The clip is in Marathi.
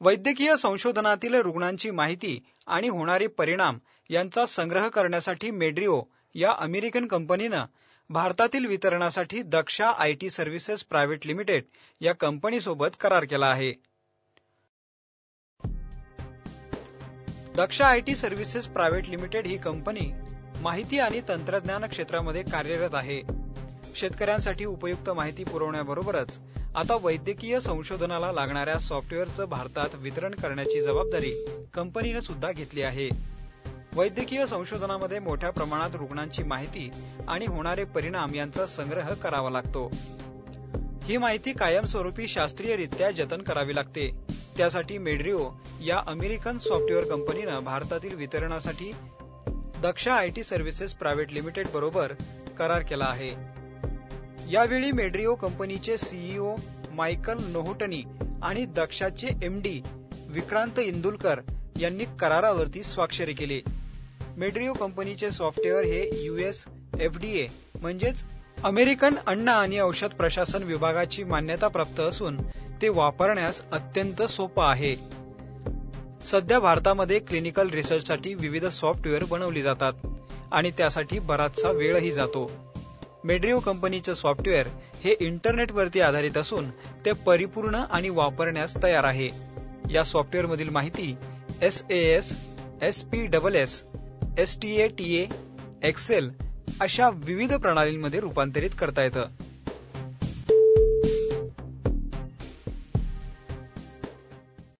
वैद्यकीय संशोधनातील रुग्णांची माहिती आणि होणारे परिणाम यांचा संग्रह करण्यासाठी मेड्रिओ या अमेरिकन कंपनीनं भारतातील वितरणासाठी Daksha IT services private limited या कंपनीसोबत करार केला आहे. Daksha IT services private limited he company माहिती आणि तंत्रज्ञान क्षेत्रामध्ये कार्यरत आहे. शेतकऱ्यांसाठी उपयुक्त माहिती पुरवण्याबरोबरच आता वैद्यकीय संशोधनाला लागणाऱ्या सॉफ्टवेअरचं भारतात वितरण करण्याची जबाबदारी कंपनीनं सुद्धा घेतली आहे. वैद्यकीय संशोधनामध्ये मोठ्या प्रमाणात रुग्णांची माहिती आणि होणारे परिणाम यांचा संग्रह करावा लागतो. ही माहिती कायमस्वरूपी शास्त्रीयरित्या जतन करावी लागते. त्यासाठी मेड्रिओ या अमेरिकन सॉफ्टवेअर कंपनीनं भारतातील वितरणासाठी Daksha IT services private limited बरोबर करार केला आहे. यावेळी मेड्रिओ कंपनीचे सीईओ मायकल नोहोटनी आणि दक्षाचे एमडी विक्रांत इंदुलकर यांनी करारावरती स्वाक्षरी केली. मेड्रिओ कंपनीचे सॉफ्टवेअर हे युएस एफडीए म्हणजेच अमेरिकन अन्न आणि औषध प्रशासन विभागाची मान्यता प्राप्त असून ते वापरण्यास अत्यंत सोपं आहे. सध्या भारतामध्ये क्लिनिकल रिसर्चसाठी विविध सॉफ्टवेअर बनवली जातात आणि त्यासाठी बराचसा वेळही जातो. मेड्रिओ कंपनीचं सॉफ्टवेअर हे इंटरनेटवरती आधारित असून ते परिपूर्ण आणि वापरण्यास तयार आहे. या सॉफ्टवेअरमधील माहिती S A S S P double S S T A T A Excel अशा विविध प्रणालींमध्ये रूपांतरित करता येतं.